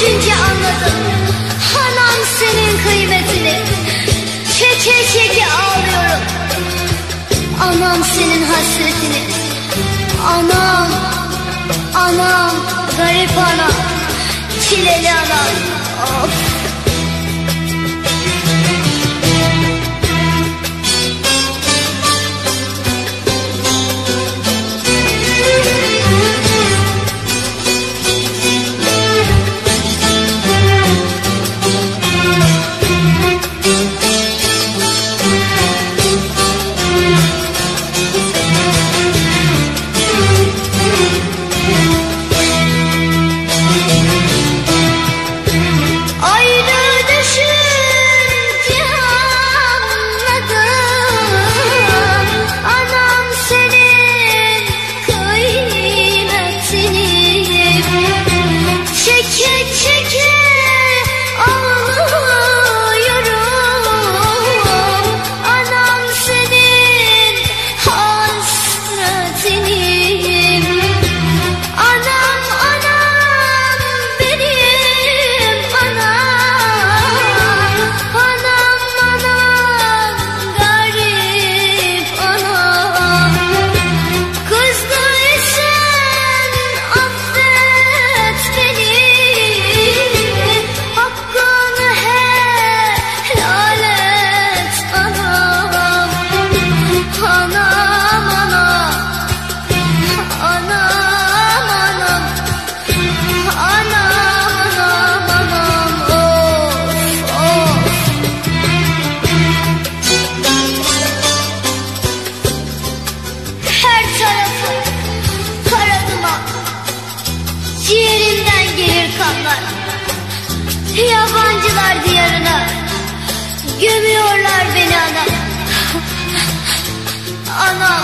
düşünce anladım. Anam senin kıymetini. Çeke çeke ağlıyorum. Anam senin hasretini. Anam Anam Garip anam. Çileli anam. Of Yabancılar diyarına. Gömüyorlar beni ana. Ana.